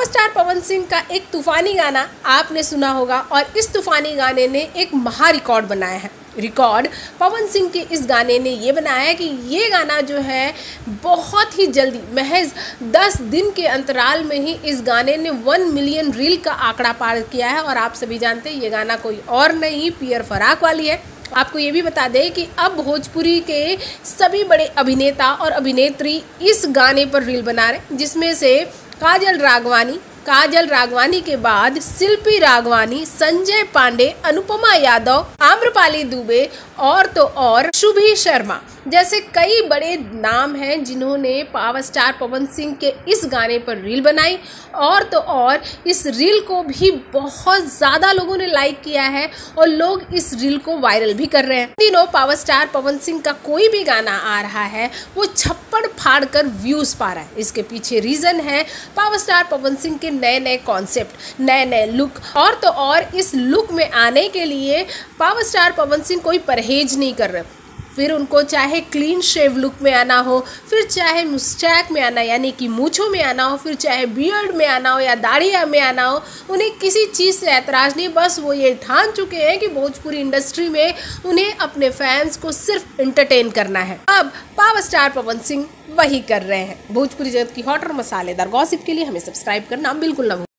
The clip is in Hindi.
पावर स्टार पवन सिंह का एक तूफानी गाना आपने सुना होगा और इस तूफानी गाने ने एक महा रिकॉर्ड बनाया है। रिकॉर्ड पवन सिंह के इस गाने ने ये बनाया है कि ये गाना जो है, बहुत ही जल्दी, महज 10 दिन के अंतराल में ही इस गाने ने 1 मिलियन रील का आंकड़ा पार किया है और आप सभी जानते हैं ये गाना कोई और नहीं पियर फराक वाली है। आपको ये भी बता दें कि अब भोजपुरी के सभी बड़े अभिनेता और अभिनेत्री इस गाने पर रील बना रहे जिसमें से काजल रागवानी काजल राघवानी के बाद शिल्पी राघवानी, संजय पांडे, अनुपमा यादव, आम्रपाली दुबे और तो और शुभी शर्मा। जैसे कई बड़े नाम हैं जिन्होंने पावर स्टार पवन सिंह के इस गाने पर रील बनाई और तो और इस रील को भी बहुत ज़्यादा लोगों ने लाइक किया है और लोग इस रील को वायरल भी कर रहे हैं। दिनों पावर स्टार पवन सिंह का कोई भी गाना आ रहा है, वो छप्पड़ फाड़ कर व्यूज़ पा रहा है। इसके पीछे रीजन है, पावर स्टार पवन सिंह नए नए कॉन्सेप्ट नए नए लुक और तो और इस लुक में आने के लिए पावर स्टार पवन सिंह कोई परहेज नहीं कर रहे। फिर उनको चाहे क्लीन शेव लुक में आना हो, फिर चाहे मुस्टैक में आना, यानी कि मूछों में आना हो, फिर चाहे बियर्ड में आना हो या दाढ़िया में आना हो, उन्हें किसी चीज़ से ऐतराज़ नहीं, बस वो ये ठान चुके हैं कि भोजपुरी इंडस्ट्री में उन्हें अपने फैंस को सिर्फ़ इंटरटेन करना है। अब पावर स्टार पवन सिंह वही कर रहे हैं। भोजपुरी जगत की हॉट और मसालेदार गॉसिप के लिए हमें सब्सक्राइब करना बिल्कुल ना